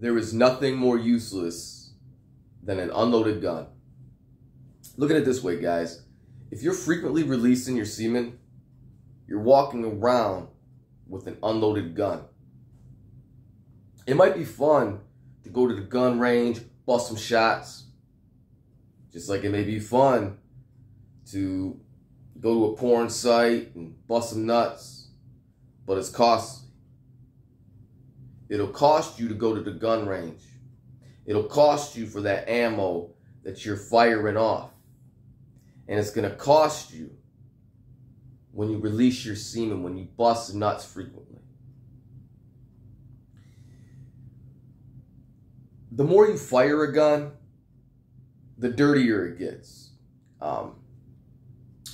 there is nothing more useless than an unloaded gun. Look at it this way, guys. If you're frequently releasing your semen, you're walking around with an unloaded gun. It might be fun to go to the gun range, bust some shots. Just like it may be fun to go to a porn site and bust some nuts, but it's costly. It'll cost you to go to the gun range. It'll cost you for that ammo that you're firing off. And it's going to cost you when you release your semen, when you bust nuts frequently. The more you fire a gun, the dirtier it gets. Um,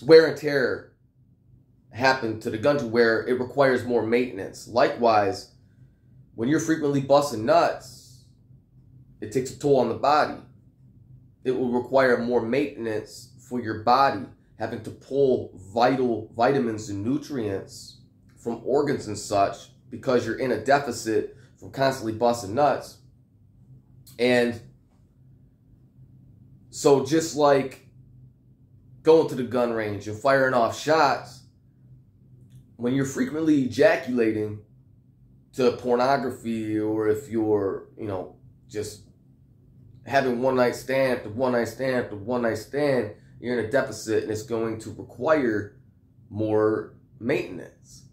wear and tear happen to the gun to where it requires more maintenance. Likewise, when you're frequently busting nuts, it takes a toll on the body. It will require more maintenance for your body, having to pull vital vitamins and nutrients from organs and such because you're in a deficit from constantly busting nuts. And so just like going to the gun range and firing off shots, when you're frequently ejaculating to pornography or if you're, you know, just having one night stand to one night stand to one night stand, you're in a deficit and it's going to require more maintenance.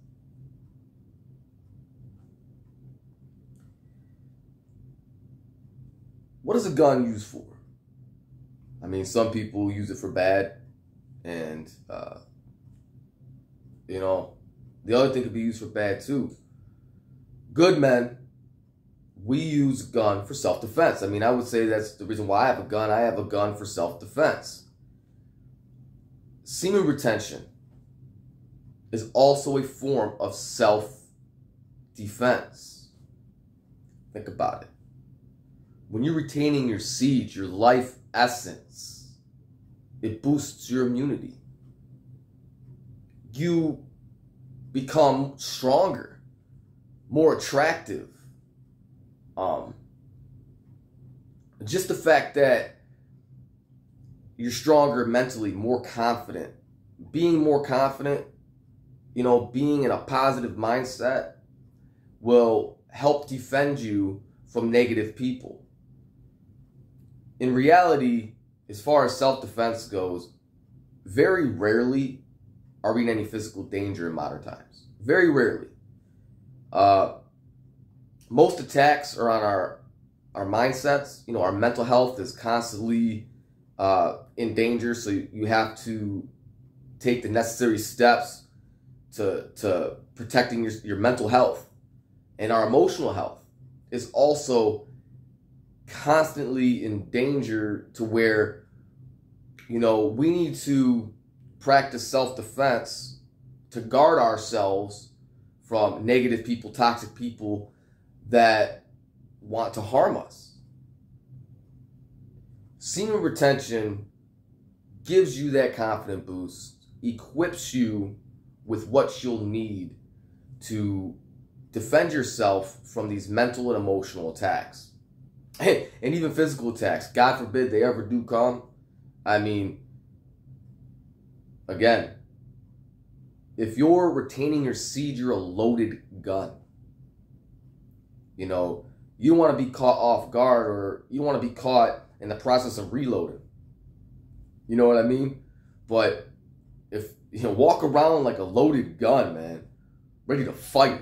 What is a gun used for? I mean, some people use it for bad, and uh, you know, the other thing could be used for bad too. Good men, we use gun for self-defense. I mean, I would say that's the reason why I have a gun. I have a gun for self-defense. Semen retention is also a form of self-defense. Think about it. When you're retaining your seed, your life essence, it boosts your immunity. You become stronger, more attractive. Um, just the fact that you're stronger mentally, more confident. Being more confident, you know, being in a positive mindset will help defend you from negative people. In reality, as far as self defense goes, very rarely are we in any physical danger in modern times. Very rarely. Uh, most attacks are on our our mindsets. You know, our mental health is constantly uh, in danger, so you have to take the necessary steps to to protecting your, your mental health and our emotional health is also constantly in danger to where you know we need to practice self-defense to guard ourselves from negative people toxic people that want to harm us semen retention gives you that confident boost equips you with what you'll need to defend yourself from these mental and emotional attacks and even physical attacks. God forbid they ever do come. I mean, again, if you're retaining your seed, you're a loaded gun. You know, you don't want to be caught off guard or you want to be caught in the process of reloading. You know what I mean? But if you know, walk around like a loaded gun, man, ready to fight.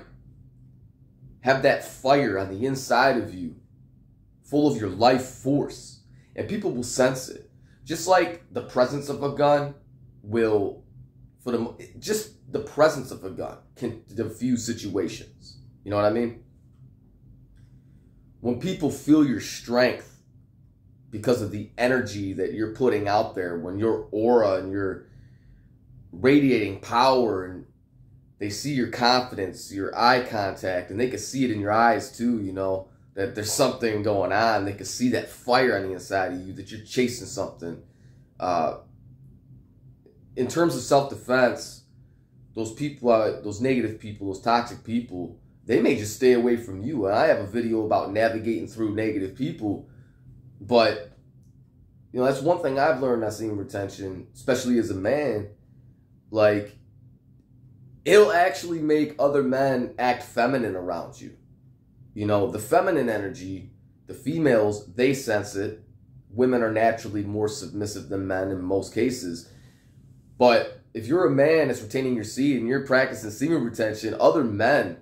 Have that fire on the inside of you full of your life force, and people will sense it. Just like the presence of a gun will, for the just the presence of a gun can diffuse situations. You know what I mean? When people feel your strength because of the energy that you're putting out there, when your aura and you're radiating power and they see your confidence, your eye contact, and they can see it in your eyes too, you know that there's something going on. They can see that fire on the inside of you, that you're chasing something. Uh, in terms of self defense, those people, uh, those negative people, those toxic people, they may just stay away from you. And I have a video about navigating through negative people, but you know, that's one thing I've learned I've seen retention, especially as a man, like it'll actually make other men act feminine around you. You know, the feminine energy, the females, they sense it. Women are naturally more submissive than men in most cases. But if you're a man that's retaining your seed and you're practicing semen retention, other men,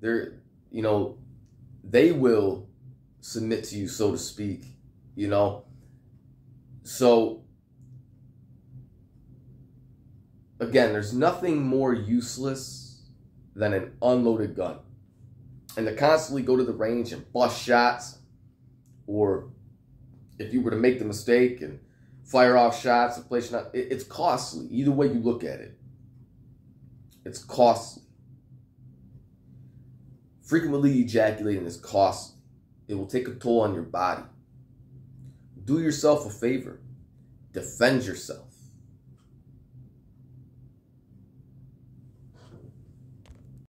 they're, you know, they will submit to you, so to speak, you know. So, again, there's nothing more useless than an unloaded gun. And to constantly go to the range and bust shots, or if you were to make the mistake and fire off shots place not uh, it, it's costly. Either way you look at it it's costly. Frequently ejaculating is costly. It will take a toll on your body. Do yourself a favor. Defend yourself